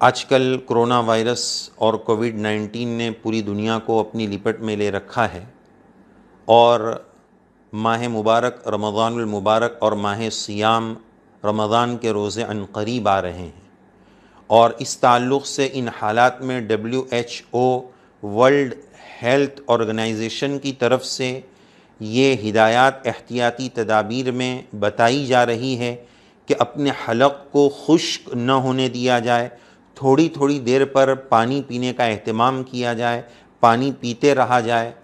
आजकल corona virus और Covid 19 ने पूरी दुनिया को अपनी लिपट में ले रखा है और माह मुबारक, रमज़ानुल मुबारक और माह सियाम रमज़ान के रोज़े अनकरीब आ रहे हैं। और इस ताल्लुक़ से इन हालात में W H O, world health organization की तरफ़ से ये हिदायत, एहतियाती तदाबीर में बताई जा रही है कि अपने हलक को खुश्क न होने दिया जाए थोड़ी थोड़ी देर पर पानी पीने का अहतमाम किया जाए, पानी पीते रहा जाए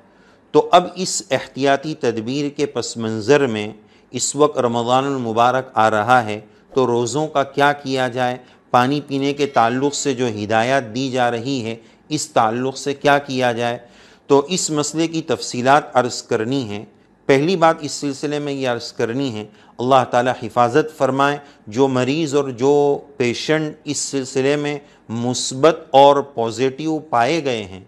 तो अब इस एहतियाती तदबीर के पस मंज़र में इस वक्त रमज़ान मुबारक आ रहा है तो रोज़ों का क्या किया जाए? पानी पीने के ताल्लुक़ से जो हिदायत दी जा रही है, इस ताल्लुक़ से क्या किया जाए? तो इस मसले की तफसीलात अर्ज़ करनी है पहली बात इस सिलसिले में ये अर्ज़ करनी है, अल्लाह ताला हिफाजत फरमाए, जो मरीज़ और जो पेशेंट इस सिलसिले में मुस्बत और पॉजिटिव पाए गए हैं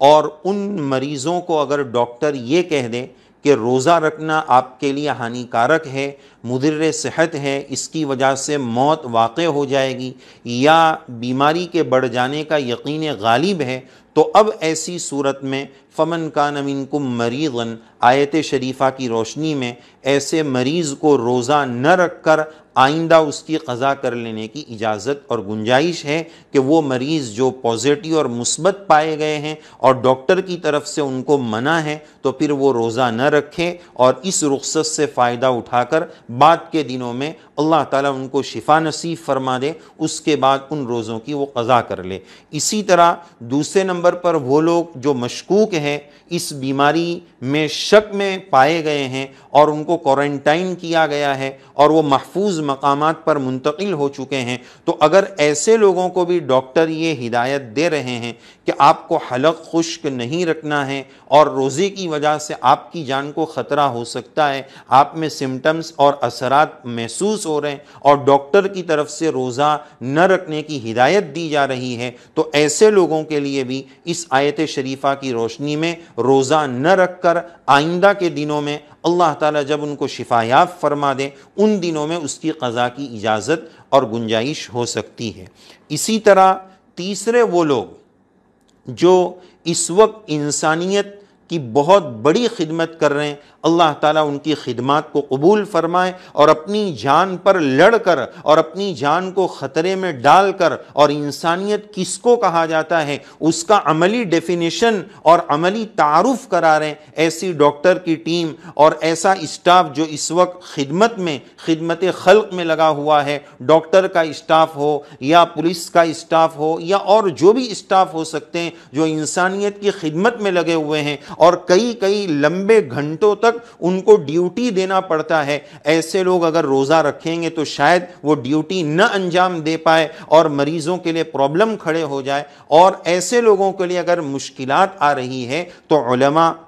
और उन मरीज़ों को अगर डॉक्टर ये कह दें कि रोज़ा रखना आपके लिए हानिकारक है मुदर सेहत है, इसकी वजह से मौत वाक़ हो जाएगी या बीमारी के बढ़ जाने का यकीन गालिब है तो अब ऐसी सूरत में, फ़मन का नमिनकुम मरीज़न, आयत शरीफ़ा की रोशनी में, ऐसे मरीज़ को रोज़ा न रख कर आइंदा उसकी कज़ा कर लेने की इजाज़त और गुंजाइश है कि वो मरीज़ जो पॉजिटिव और मुस्बत पाए गए हैं और डॉक्टर की तरफ़ से उनको मना है तो फिर वो रोज़ा न रखें और इस रुखसत से फ़ायदा उठाकर बाद के दिनों में अल्लाह ताला उनको शिफा नसीब फरमा दे, उसके बाद उन रोज़ों की वो कज़ा कर ले। इसी तरह दूसरे नंबर पर वो लोग जो मशकूक हैं, इस बीमारी में शक में पाए गए हैं और उनको क्वारंटाइन किया गया है और वो महफूज मकाम पर मुंतकिल हो चुके हैं। तो अगर ऐसे लोगों को भी डॉक्टर ये हिदायत दे रहे हैं कि आपको हलक खुश्क नहीं रखना है और रोज़े की वजह से आपकी जान को ख़तरा हो सकता है, आप में सिम्टम्स और असरात महसूस हो रहे हैं और डॉक्टर की तरफ़ से रोज़ा न रखने की हिदायत दी जा रही है तो ऐसे लोगों के लिए भी इस आयत शरीफा की रोशनी में रोज़ा न रख कर आइंदा के दिनों में अल्लाह ताला जब उनको शिफायाब फरमा दे, उन दिनों में उसकी कज़ा की इजाज़त और गुंजाइश हो सकती है। इसी तरह तीसरे वो लोग जो इस वक्त इंसानियत की बहुत बड़ी खिदमत कर रहे हैं। अल्लाह ताला उनकी खिदमत को कबूल फरमाए और अपनी जान पर लड़ कर और अपनी जान को ख़तरे में डाल कर और इंसानियत किसको कहा जाता है, उसका अमली डेफिनेशन और अमली तारुफ करा रहे हैं ऐसी डॉक्टर की टीम और ऐसा स्टाफ जो इस वक्त खिदमत में, खिदमत खल्क में लगा हुआ है। डॉक्टर का स्टाफ हो या पुलिस का स्टाफ हो या और जो भी स्टाफ हो सकते हैं जो इंसानियत की खिदमत में लगे हुए हैं और कई कई लंबे घंटों तक उनको ड्यूटी देना पड़ता है। ऐसे लोग अगर रोज़ा रखेंगे तो शायद वो ड्यूटी न अंजाम दे पाए और मरीज़ों के लिए प्रॉब्लम खड़े हो जाए। और ऐसे लोगों के लिए अगर मुश्किल आ रही है तो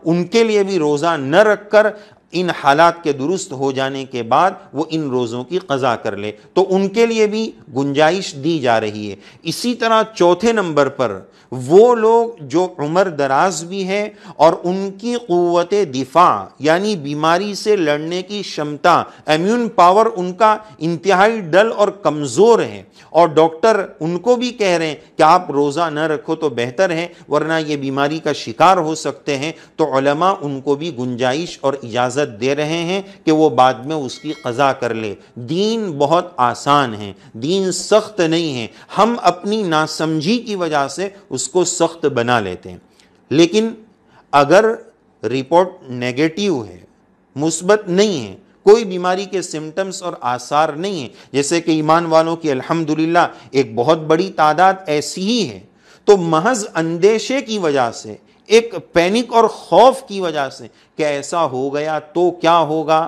उनके लिए भी रोज़ा न रख कर इन हालात के दुरुस्त हो जाने के बाद वो इन रोज़ों की कज़ा कर ले। तो उनके लिए भी गुंजाइश दी जा रही है। इसी तरह चौथे नंबर पर वो लोग जो उम्र दराज भी है और उनकी क़वत दिफा, यानी बीमारी से लड़ने की क्षमता इम्यून पावर उनका इंतहाई डल और कमज़ोर है। और डॉक्टर उनको भी कह रहे हैं कि आप रोज़ा न रखो तो बेहतर है, वरना ये बीमारी का शिकार हो सकते हैं। तो उनको भी गुंजाइश और इजाज़त इजाज़त दे रहे हैं कि वो बाद में उसकी कज़ा कर ले। दीन बहुत आसान है। दीन सख्त नहीं है। हम अपनी नासमझी की वजह से उसको सख्त बना लेते हैं। लेकिन अगर रिपोर्ट नेगेटिव है, मुस्बत नहीं है, कोई बीमारी के सिम्टम्स और आसार नहीं है, जैसे कि ईमान वालों की अल्हम्दुलिल्लाह एक बहुत बड़ी तादाद ऐसी ही है तो महज अंदेशे की वजह से एक पैनिक और खौफ की वजह से क्या ऐसा हो गया तो क्या होगा?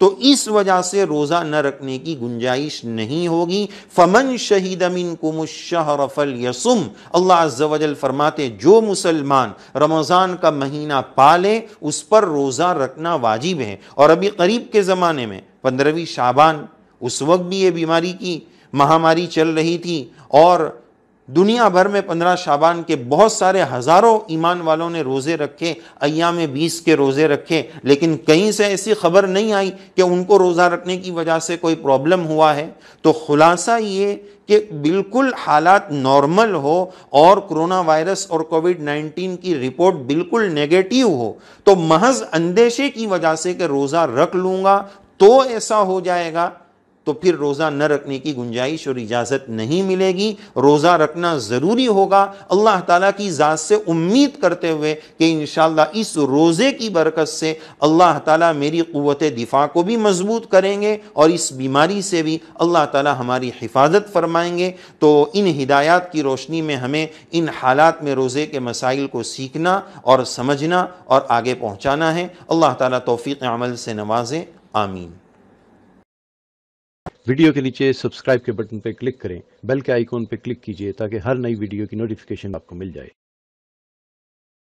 तो इस वजह से रोज़ा न रखने की गुंजाइश नहीं होगी। फमन शहीद अमीन कुमुशहरफल यसुम अल्लाह अज्जल फरमाते, जो मुसलमान रमज़ान का महीना पाले, उस पर रोज़ा रखना वाजिब है। और अभी करीब के ज़माने में, पंद्रहवीं शाबान, उस वक्त भी ये बीमारी की महामारी चल रही थी और दुनिया भर में पंद्रह शाबान के बहुत सारे हज़ारों ईमान वालों ने रोज़े रखे अयाम बीस के रोज़े रखे, लेकिन कहीं से ऐसी खबर नहीं आई कि उनको रोज़ा रखने की वजह से कोई प्रॉब्लम हुआ है। तो खुलासा ये कि बिल्कुल हालात नॉर्मल हो और कोरोना वायरस और कोविड 19 की रिपोर्ट बिल्कुल नेगेटिव हो तो महज अंदेशे की वजह से कि रोज़ा रख लूँगा तो ऐसा हो जाएगा। तो फिर रोज़ा न रखने की गुंजाइश और इजाज़त नहीं मिलेगी। रोज़ा रखना ज़रूरी होगा। अल्लाह ताला की ज़ात से उम्मीद करते हुए कि इन इस रोज़े की बरकत से अल्लाह ताला मेरी क़वत दिफा को भी मज़बूत करेंगे और इस बीमारी से भी अल्लाह ताला हमारी हिफाजत फरमाएँगे। तो इन हिदायत की रोशनी में हमें इन हालात में रोज़े के मसाइल को सीखना और समझना और आगे पहुँचाना है। अल्लाह ताला तोफ़ी अमल से नवाजें। आमीन। वीडियो के नीचे सब्सक्राइब के बटन पर क्लिक करें, बेल के आइकॉन पर क्लिक कीजिए ताकि हर नई वीडियो की नोटिफिकेशन आपको मिल जाए।